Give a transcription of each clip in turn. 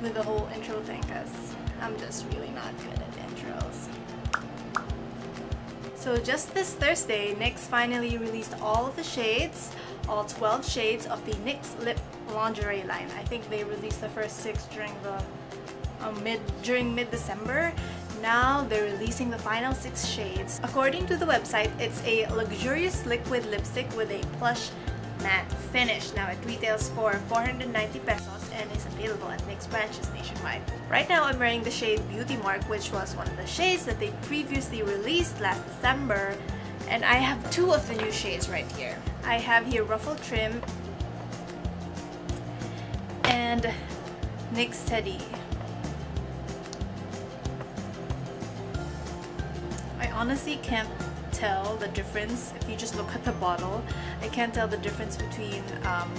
with the whole intro thing because I'm just really not good at intros. So just this Thursday, NYX finally released all of the shades, all 12 shades of the NYX Lip Lingerie line. I think they released the first six during the um, mid during mid-December. Now they're releasing the final six shades. According to the website, it's a luxurious liquid lipstick with a plush matte finish. Now it retails for 490 pesos and is available at NYX branches nationwide. Right now I'm wearing the shade Beauty Mark which was one of the shades that they previously released last December and I have two of the new shades right here. I have here Ruffle Trim and NYX Teddy. I honestly can't tell the difference if you just look at the bottle. I can't tell the difference between um,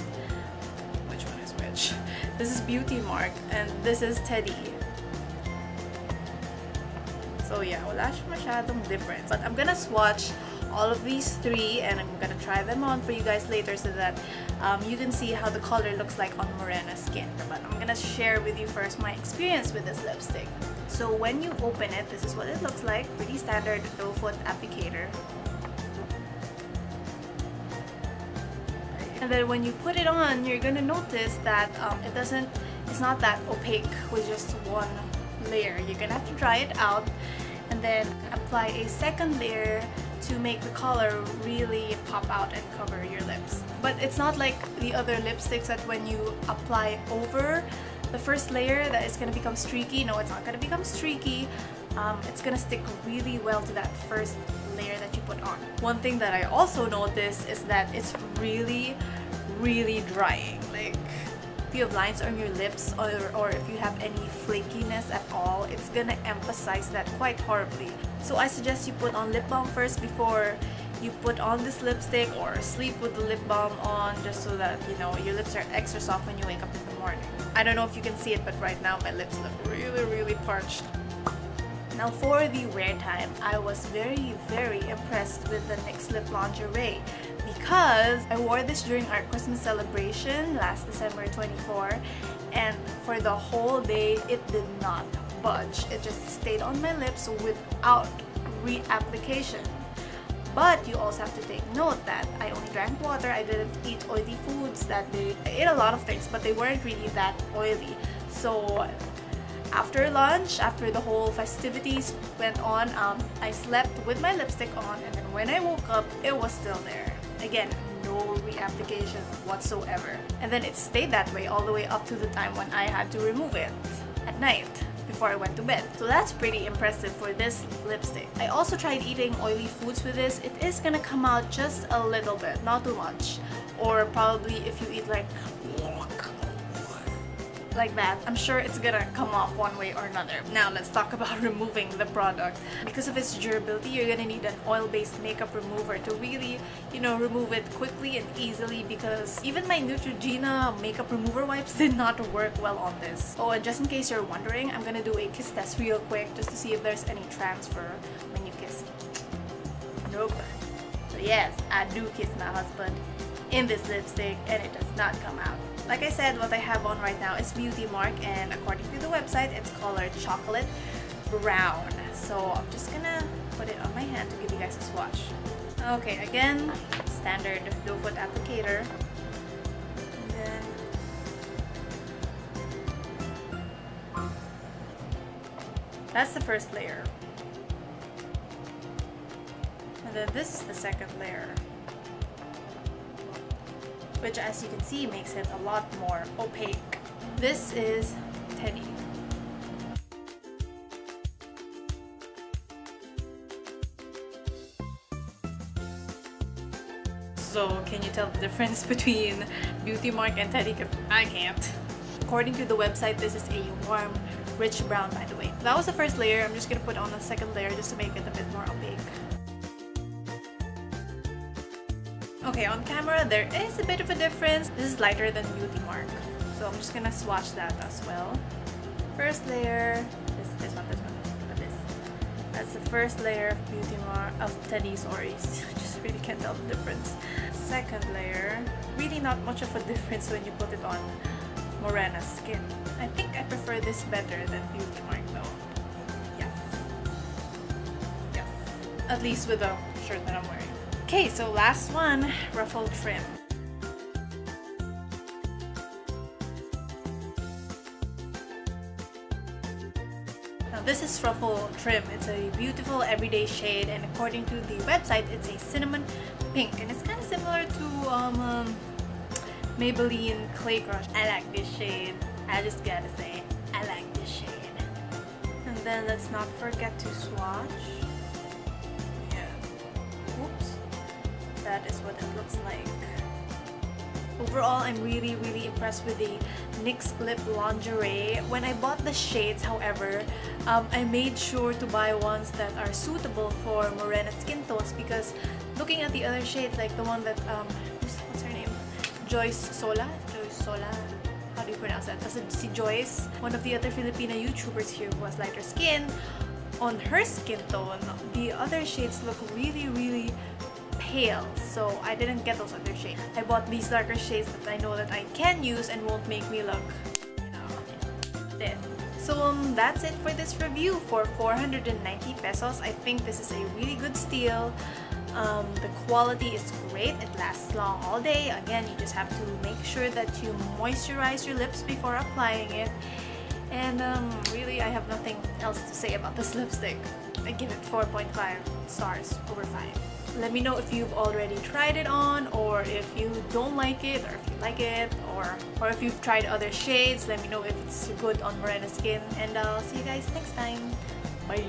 which one is which. This is Beauty Mark and this is Teddy. So yeah, wala siya masyadong difference. But I'm gonna swatch all of these three and I'm gonna try them on for you guys later so that um, you can see how the color looks like on morena skin. But I'm gonna share with you first my experience with this lipstick. So when you open it, this is what it looks like. Pretty standard doe foot applicator. And then when you put it on, you're gonna notice that um, it doesn't, it's not that opaque with just one layer. You're gonna have to dry it out and then apply a second layer to make the color really pop out and cover your lips. But it's not like the other lipsticks that when you apply over the first layer that is gonna become streaky. No, it's not gonna become streaky. Um, it's gonna stick really well to that first layer that you put on. One thing that I also noticed is that it's really, really drying. Like, if you have lines on your lips or, or if you have any flakiness at all, it's gonna emphasize that quite horribly. So I suggest you put on lip balm first before you put on this lipstick or sleep with the lip balm on just so that you know your lips are extra soft when you wake up in the morning. I don't know if you can see it but right now my lips look really really parched. Now for the wear time, I was very, very impressed with the NYX Lip Lingerie because I wore this during our Christmas celebration last December 24 and for the whole day it did not budge. It just stayed on my lips without reapplication. But you also have to take note that I only drank water, I didn't eat oily foods that day. I ate a lot of things but they weren't really that oily. So after lunch, after the whole festivities went on, um, I slept with my lipstick on and then when I woke up, it was still there. Again, no reapplication whatsoever. And then it stayed that way all the way up to the time when I had to remove it at night before I went to bed. So that's pretty impressive for this lipstick. I also tried eating oily foods with this. It is gonna come out just a little bit, not too much. Or probably if you eat like like that, I'm sure it's gonna come off one way or another. Now let's talk about removing the product. Because of its durability, you're gonna need an oil-based makeup remover to really, you know, remove it quickly and easily because even my Neutrogena makeup remover wipes did not work well on this. Oh, and just in case you're wondering, I'm gonna do a kiss test real quick just to see if there's any transfer when you kiss. Nope. So yes, I do kiss my husband in this lipstick and it does not come out. Like I said, what I have on right now is Beauty Mark and according to the website, it's colored chocolate brown. So I'm just gonna put it on my hand to give you guys a swatch. Okay, again, standard doe foot applicator. And then that's the first layer. And then this is the second layer which as you can see makes it a lot more opaque. This is Teddy. So can you tell the difference between Beauty Mark and Teddy? Because I can't. According to the website, this is a warm, rich brown by the way. That was the first layer. I'm just gonna put on a second layer just to make it a bit more opaque. Okay, on camera there is a bit of a difference. This is lighter than Beauty Mark. So I'm just gonna swatch that as well. First layer, this, this one, this one, this. That's the first layer of Beauty Mark, of Teddy, sorry. just really can't tell the difference. Second layer, really not much of a difference when you put it on. Morena skin. I think I prefer this better than Beauty Mark though. Yes. Yes. At least with the shirt that I'm wearing. Okay, so last one, ruffle trim. Now this is Ruffle Trim. It's a beautiful everyday shade and according to the website, it's a cinnamon pink and it's kind of similar to um, um, Maybelline Clay Crush. I like this shade. I just gotta say, I like this shade. And then let's not forget to swatch. That is what it looks like. Overall, I'm really, really impressed with the NYX Lip Lingerie. When I bought the shades, however, um, I made sure to buy ones that are suitable for Morena skin tones because looking at the other shades, like the one that, um, what's her name? Joyce Sola? Joyce Sola? How do you pronounce that? Kasi si Joyce, one of the other Filipina YouTubers here who has lighter skin, on her skin tone, the other shades look really, really pale so I didn't get those other shades. I bought these darker shades that I know that I can use and won't make me look, you know, thin. So um, that's it for this review for 490 pesos. I think this is a really good steal. Um, the quality is great. It lasts long all day. Again, you just have to make sure that you moisturize your lips before applying it. And um, really, I have nothing else to say about this lipstick. I give it 4.5 stars over 5. Let me know if you've already tried it on or if you don't like it or if you like it or, or if you've tried other shades. Let me know if it's good on Morena skin and I'll see you guys next time. Bye!